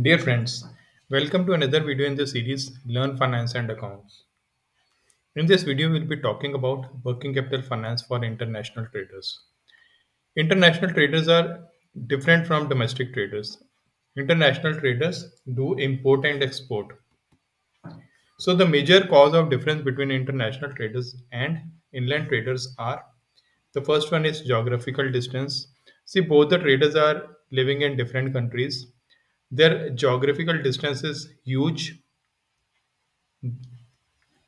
Dear friends, welcome to another video in the series Learn Finance and Accounts. In this video, we'll be talking about working capital finance for international traders. International traders are different from domestic traders. International traders do import and export. So, the major cause of difference between international traders and inland traders are the first one is geographical distance. See, both the traders are living in different countries their geographical distance is huge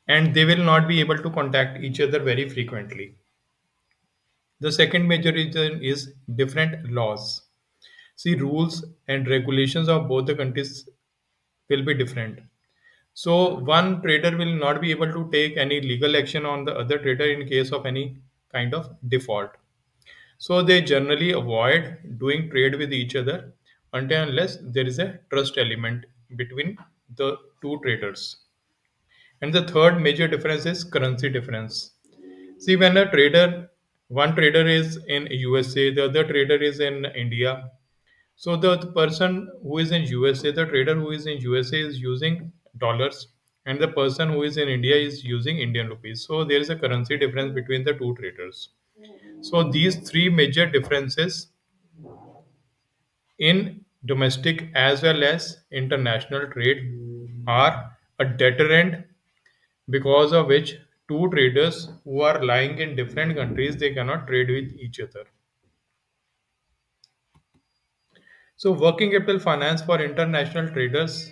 and they will not be able to contact each other very frequently. The second major reason is different laws. See, rules and regulations of both the countries will be different. So, one trader will not be able to take any legal action on the other trader in case of any kind of default. So, they generally avoid doing trade with each other until unless there is a trust element between the two traders. And the third major difference is currency difference. See, when a trader, one trader is in USA, the other trader is in India. So the person who is in USA, the trader who is in USA is using dollars, and the person who is in India is using Indian rupees. So there is a currency difference between the two traders. So these three major differences in domestic as well as international trade are a deterrent because of which two traders who are lying in different countries they cannot trade with each other. So working capital finance for international traders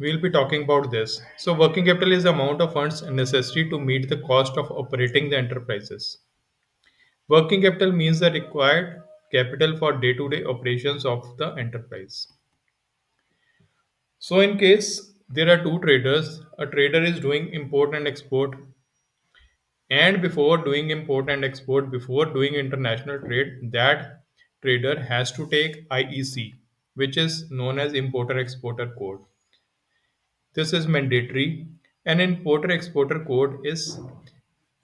we'll be talking about this. So working capital is the amount of funds necessary to meet the cost of operating the enterprises. Working capital means the required capital for day-to-day operations of the enterprise so in case there are two traders a trader is doing import and export And before doing import and export, before doing international trade, that trader has to take IEC, which is known as Importer Exporter Code. This is mandatory. An importer exporter code is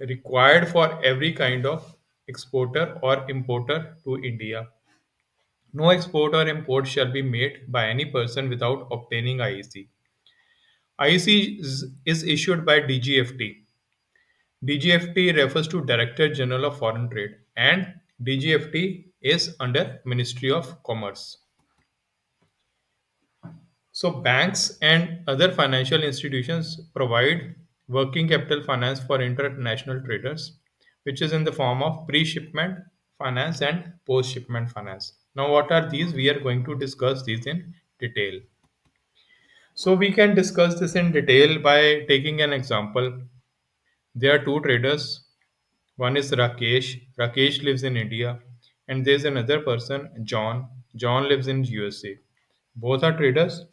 required for every kind of exporter or importer to India. No export or import shall be made by any person without obtaining IEC. IEC is, is issued by DGFT DGFT refers to Director General of Foreign Trade and DGFT is under Ministry of Commerce. So banks and other financial institutions provide working capital finance for international traders which is in the form of pre-shipment finance and post-shipment finance. Now what are these? We are going to discuss these in detail. So we can discuss this in detail by taking an example. There are two traders one is Rakesh. Rakesh lives in India. And there's another person, John. John lives in USA. Both are traders.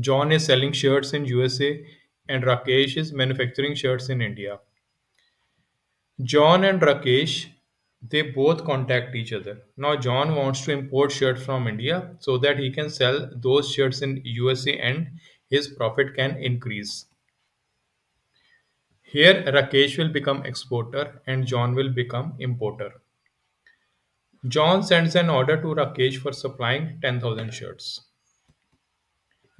John is selling shirts in USA and Rakesh is manufacturing shirts in India. John and Rakesh, they both contact each other. Now John wants to import shirts from India so that he can sell those shirts in USA and his profit can increase. Here Rakesh will become exporter and John will become importer. John sends an order to Rakesh for supplying 10,000 shirts.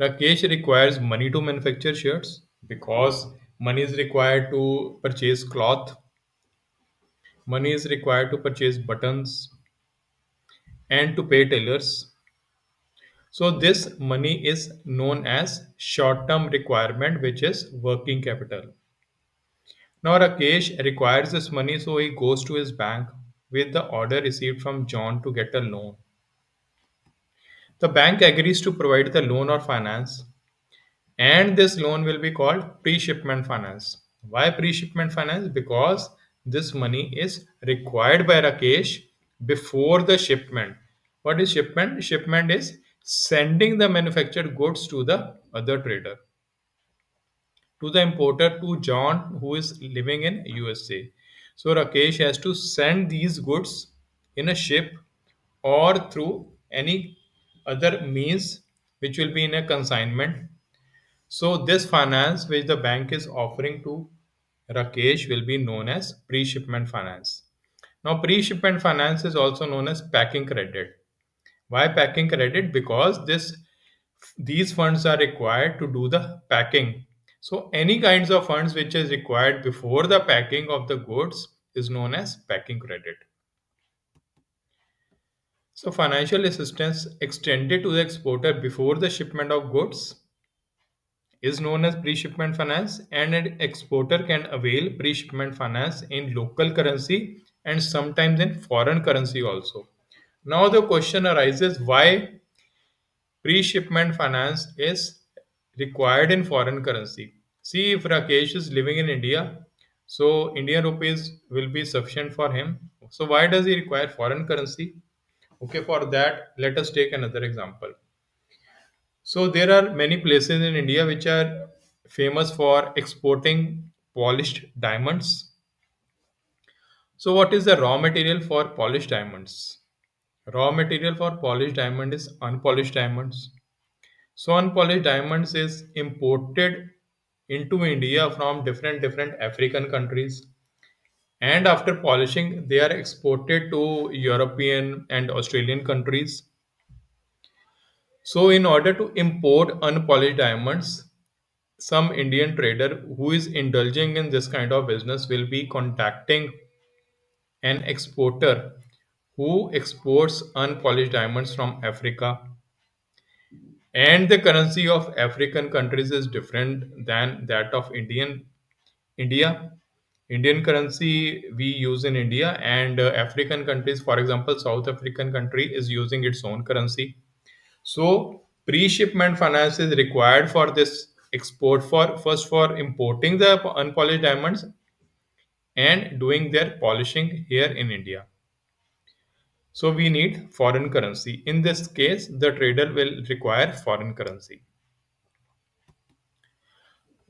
Rakesh requires money to manufacture shirts because money is required to purchase cloth, money is required to purchase buttons, and to pay tailors. So, this money is known as short term requirement, which is working capital. Now Rakesh requires this money, so he goes to his bank with the order received from John to get a loan. The bank agrees to provide the loan or finance, and this loan will be called pre-shipment finance. Why pre-shipment finance? Because this money is required by Rakesh before the shipment. What is shipment? Shipment is sending the manufactured goods to the other trader to the importer to John who is living in USA. So Rakesh has to send these goods in a ship or through any other means which will be in a consignment. So this finance which the bank is offering to Rakesh will be known as pre-shipment finance. Now pre-shipment finance is also known as packing credit. Why packing credit? Because this these funds are required to do the packing. So any kinds of funds which is required before the packing of the goods is known as packing credit. So financial assistance extended to the exporter before the shipment of goods is known as pre-shipment finance and an exporter can avail pre-shipment finance in local currency and sometimes in foreign currency also. Now the question arises why pre-shipment finance is required in foreign currency. See if Rakesh is living in India, so Indian rupees will be sufficient for him. So why does he require foreign currency? Okay, for that, let us take another example. So there are many places in India which are famous for exporting polished diamonds. So what is the raw material for polished diamonds? Raw material for polished diamond is unpolished diamonds. So unpolished diamonds is imported into India from different different African countries and after polishing they are exported to European and Australian countries So, in order to import unpolished diamonds, some Indian trader who is indulging in this kind of business will be contacting an exporter who exports unpolished diamonds from Africa. And the currency of African countries is different than that of Indian India. Indian currency we use in India, and uh, African countries, for example, South African country is using its own currency. So pre-shipment finance is required for this export for first for importing the unpolished diamonds and doing their polishing here in India. So we need foreign currency. In this case, the trader will require foreign currency.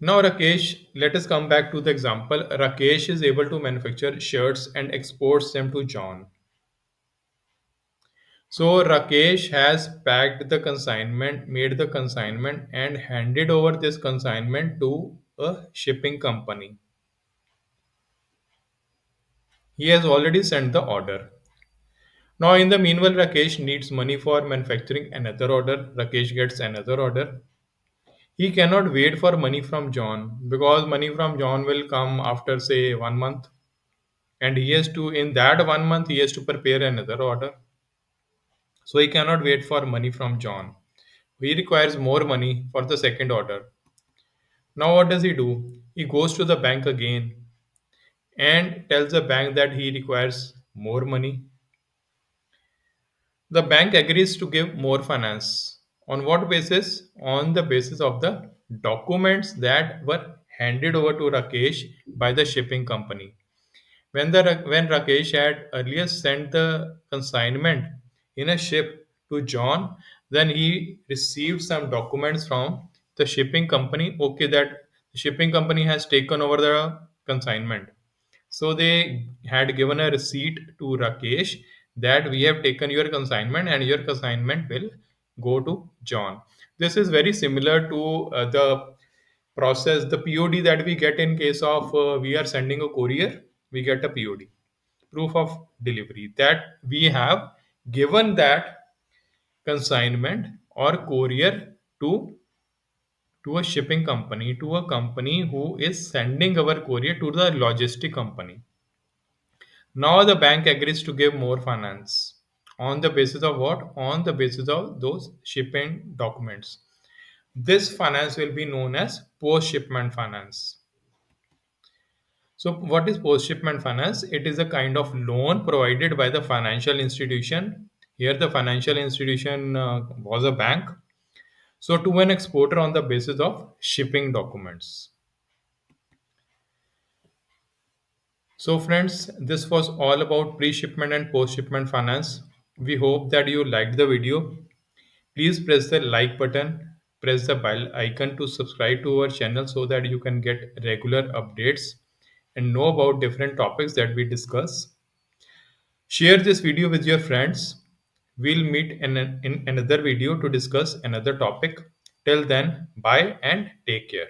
Now Rakesh, let us come back to the example. Rakesh is able to manufacture shirts and exports them to John. So Rakesh has packed the consignment, made the consignment, and handed over this consignment to a shipping company. He has already sent the order. Now, in the meanwhile, Rakesh needs money for manufacturing another order. Rakesh gets another order. He cannot wait for money from John because money from John will come after, say, one month. And he has to, in that one month, he has to prepare another order. So he cannot wait for money from John. He requires more money for the second order. Now, what does he do? He goes to the bank again and tells the bank that he requires more money. The bank agrees to give more finance. On what basis? On the basis of the documents that were handed over to Rakesh by the shipping company. When the when Rakesh had earlier sent the consignment in a ship to John, then he received some documents from the shipping company. Okay, that shipping company has taken over the consignment. So they had given a receipt to Rakesh that we have taken your consignment and your consignment will go to John. This is very similar to uh, the process, the POD that we get in case of uh, we are sending a courier, we get a POD, proof of delivery, that we have given that consignment or courier to to a shipping company to a company who is sending our courier to the logistic company. Now the bank agrees to give more finance. On the basis of what? On the basis of those shipping documents. This finance will be known as post shipment finance so, what is post shipment finance? It is a kind of loan provided by the financial institution. Here, the financial institution uh, was a bank. So, to an exporter on the basis of shipping documents. So, friends, this was all about pre shipment and post shipment finance. We hope that you liked the video. Please press the like button, press the bell icon to subscribe to our channel so that you can get regular updates and know about different topics that we discuss. Share this video with your friends. We'll meet in, in another video to discuss another topic. Till then, bye and take care.